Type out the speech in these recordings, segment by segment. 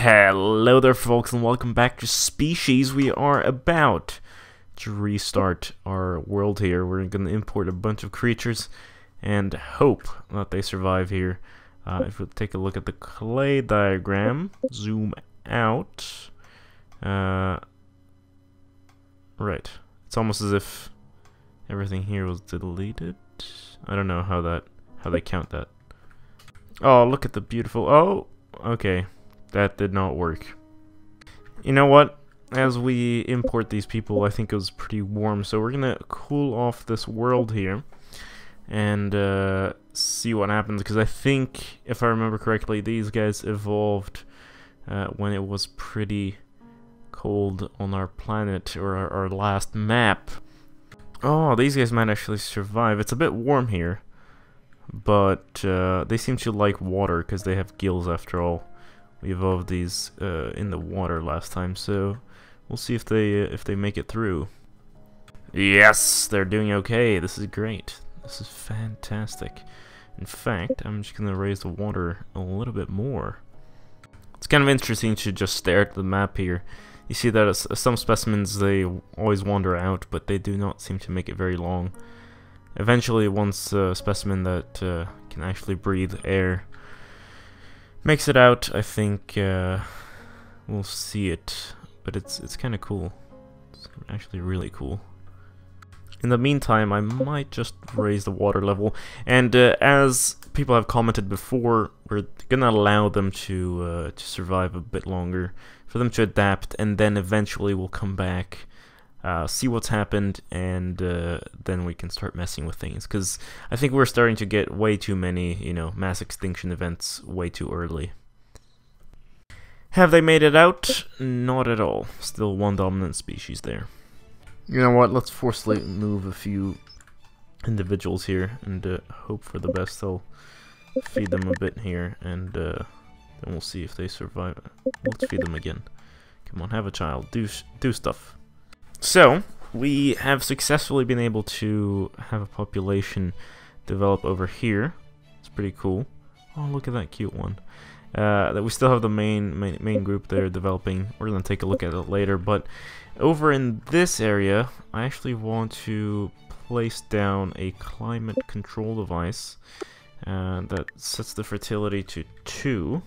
Hello there folks and welcome back to Species. We are about to restart our world here. We're going to import a bunch of creatures and hope that they survive here. Uh, if we take a look at the clade diagram, zoom out. Uh, right. It's almost as if everything here was deleted. I don't know how that how they count that. Oh, look at the beautiful. Oh, okay. That did not work. You know what? As we import these people, I think it was pretty warm, so we're gonna cool off this world here and uh, see what happens. Because I think, if I remember correctly, these guys evolved uh, when it was pretty cold on our planet or our, our last map. Oh, these guys might actually survive. It's a bit warm here, but uh, they seem to like water because they have gills after all. We evolved these uh, in the water last time, so we'll see if they uh, if they make it through. Yes, they're doing okay. This is great. This is fantastic. In fact, I'm just gonna raise the water a little bit more. It's kind of interesting to just stare at the map here. You see that some specimens they always wander out, but they do not seem to make it very long. Eventually, once a specimen that uh, can actually breathe air makes it out, I think uh, we'll see it. But it's it's kind of cool. It's actually really cool. In the meantime, I might just raise the water level. And uh, as people have commented before, we're gonna allow them to uh, to survive a bit longer, for them to adapt, and then eventually we'll come back uh, see what's happened, and uh, then we can start messing with things. Because I think we're starting to get way too many, you know, mass extinction events way too early. Have they made it out? Not at all. Still one dominant species there. You know what? Let's forcefully move a few individuals here and uh, hope for the best. I'll feed them a bit here, and uh, then we'll see if they survive. Let's feed them again. Come on, have a child. Do do stuff. So, we have successfully been able to have a population develop over here. It's pretty cool. Oh, look at that cute one. Uh, that we still have the main, main main group there developing. We're gonna take a look at it later, but over in this area, I actually want to place down a climate control device uh, that sets the fertility to two,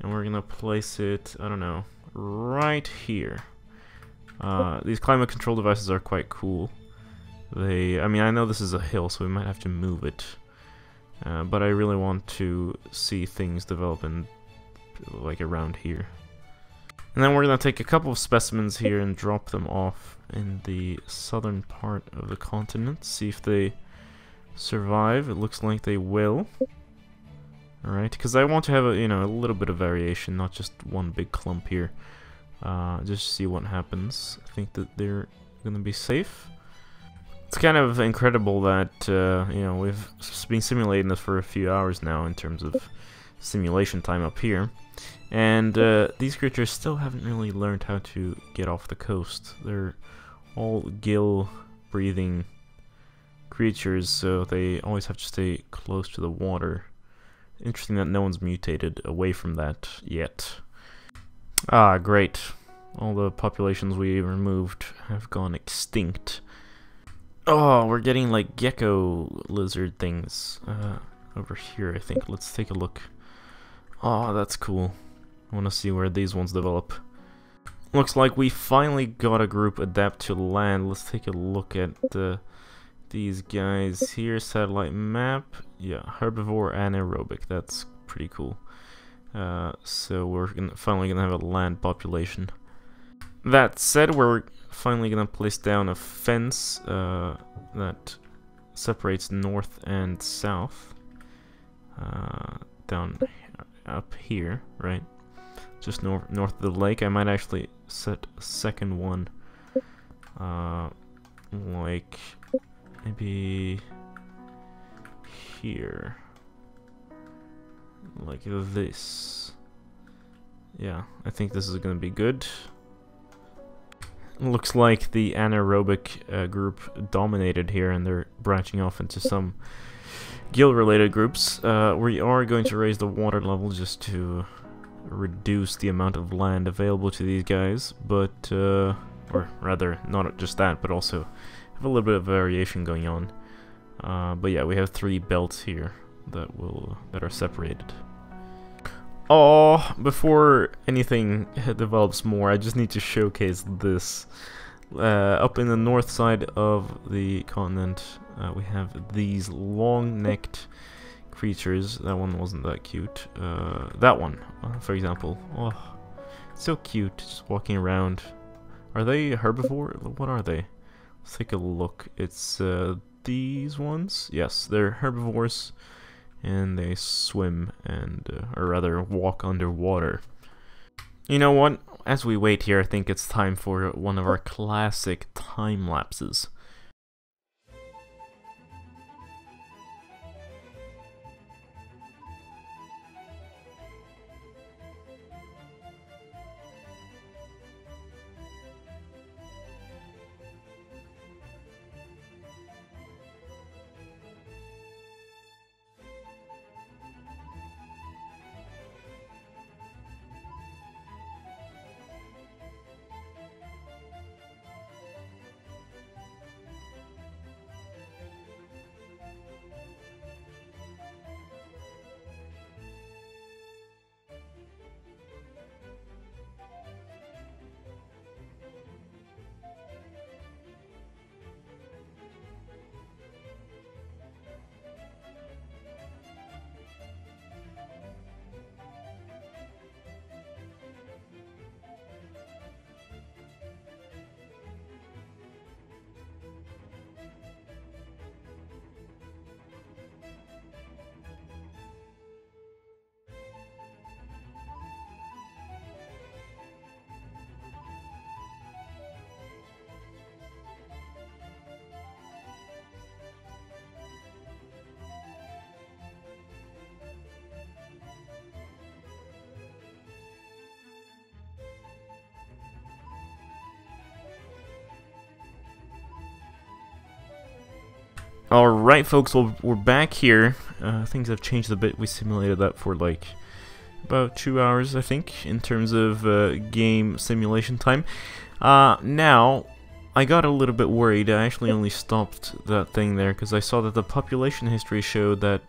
and we're gonna place it. I don't know, right here. Uh, these climate control devices are quite cool. They, I mean, I know this is a hill, so we might have to move it. Uh, but I really want to see things develop in, like, around here. And then we're going to take a couple of specimens here and drop them off in the southern part of the continent. See if they survive. It looks like they will. Alright, because I want to have a, you know, a little bit of variation, not just one big clump here. Uh, just see what happens. I think that they're gonna be safe. It's kind of incredible that, uh, you know, we've been simulating this for a few hours now in terms of simulation time up here. And uh, these creatures still haven't really learned how to get off the coast. They're all gill-breathing creatures, so they always have to stay close to the water. Interesting that no one's mutated away from that yet. Ah, great. All the populations we removed have gone extinct. Oh, we're getting like gecko lizard things uh, over here, I think. Let's take a look. Oh, that's cool. I want to see where these ones develop. Looks like we finally got a group adapt to land. Let's take a look at the these guys here. Satellite map. Yeah, herbivore anaerobic. That's pretty cool. Uh, so we're gonna, finally gonna have a land population. That said, we're finally gonna place down a fence uh, that separates north and south. Uh, down up here, right? Just north north of the lake. I might actually set a second one, uh, like maybe here like this. Yeah, I think this is gonna be good. Looks like the anaerobic uh, group dominated here and they're branching off into some gill-related groups. Uh, we are going to raise the water level just to reduce the amount of land available to these guys, but, uh, or rather, not just that, but also have a little bit of variation going on. Uh, but yeah, we have three belts here that will that are separated. Oh, before anything develops more, I just need to showcase this. Uh, up in the north side of the continent, uh, we have these long-necked creatures. That one wasn't that cute. Uh, that one, uh, for example. Oh, so cute, just walking around. Are they herbivore? What are they? Let's take a look. It's uh, these ones. Yes, they're herbivores and they swim and, uh, or rather, walk underwater. You know what? As we wait here, I think it's time for one of our classic time lapses. Alright folks, well, we're back here. Uh, things have changed a bit. We simulated that for like about two hours, I think, in terms of uh, game simulation time. Uh, now, I got a little bit worried. I actually only stopped that thing there because I saw that the population history showed that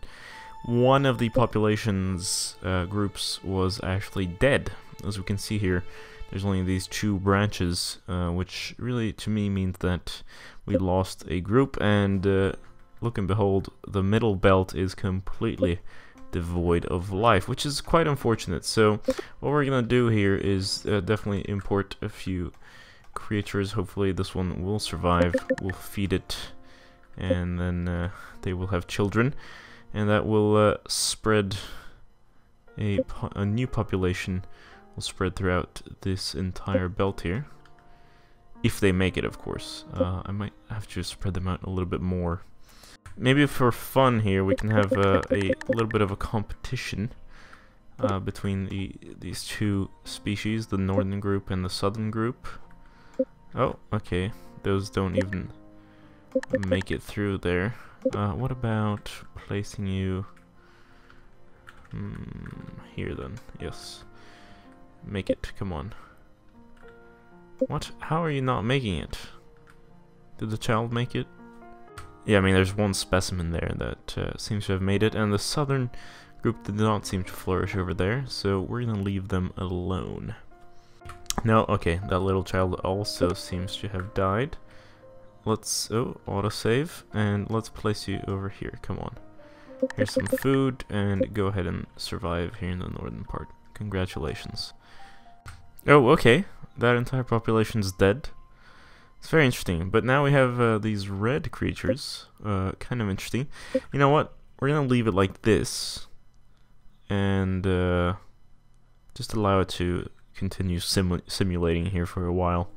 one of the population's uh, groups was actually dead. As we can see here, there's only these two branches, uh, which really, to me, means that we lost a group, and uh, look and behold, the middle belt is completely devoid of life, which is quite unfortunate. So what we're gonna do here is uh, definitely import a few creatures. Hopefully this one will survive. We'll feed it, and then uh, they will have children, and that will uh, spread a, a new population will spread throughout this entire belt here. If they make it, of course. Uh, I might have to spread them out a little bit more. Maybe for fun here, we can have uh, a little bit of a competition uh, between the these two species, the northern group and the southern group. Oh, okay. Those don't even make it through there. Uh, what about placing you hmm, here then? Yes. Make it, come on. What? How are you not making it? Did the child make it? Yeah, I mean, there's one specimen there that uh, seems to have made it, and the southern group did not seem to flourish over there, so we're gonna leave them alone. No, okay, that little child also seems to have died. Let's, oh, autosave, and let's place you over here, come on. Here's some food, and go ahead and survive here in the northern part. Congratulations. Oh, okay, that entire population's dead. It's very interesting. But now we have uh, these red creatures. Uh, kind of interesting. You know what? We're going to leave it like this. And uh, just allow it to continue simu simulating here for a while.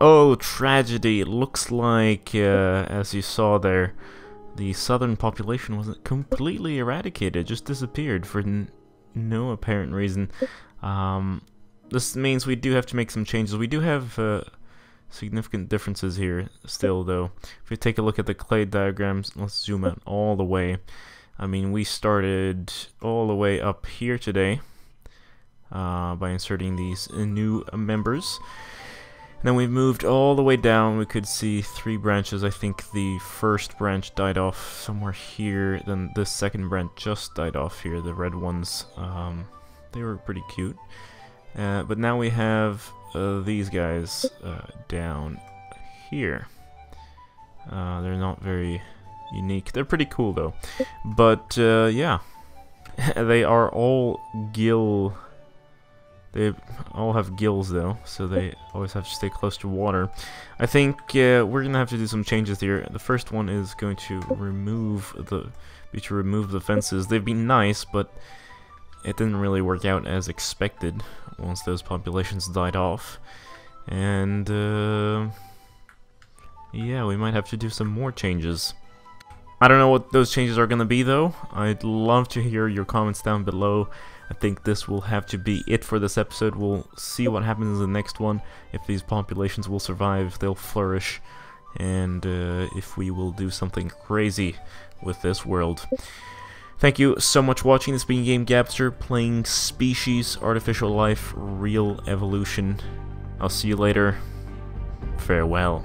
Oh, tragedy. It looks like, uh, as you saw there, the southern population wasn't completely eradicated, just disappeared for no apparent reason. Um, this means we do have to make some changes. We do have uh, significant differences here still, though. If we take a look at the clade diagrams, let's zoom out all the way. I mean, we started all the way up here today uh, by inserting these new members. Then we've moved all the way down. We could see three branches. I think the first branch died off somewhere here. Then the second branch just died off here. The red ones, um, they were pretty cute. Uh, but now we have uh, these guys uh, down here. Uh, they're not very unique. They're pretty cool though. But uh, yeah, they are all gill they all have gills though, so they always have to stay close to water. I think uh, we're gonna have to do some changes here. The first one is going to remove the be to remove the fences. They've been nice, but it didn't really work out as expected once those populations died off. And uh, yeah, we might have to do some more changes. I don't know what those changes are gonna be though. I'd love to hear your comments down below. I think this will have to be it for this episode. We'll see what happens in the next one. If these populations will survive, they'll flourish. And uh, if we will do something crazy with this world. Thank you so much for watching. This has been Game Gabster playing Species, Artificial Life, Real Evolution. I'll see you later. Farewell.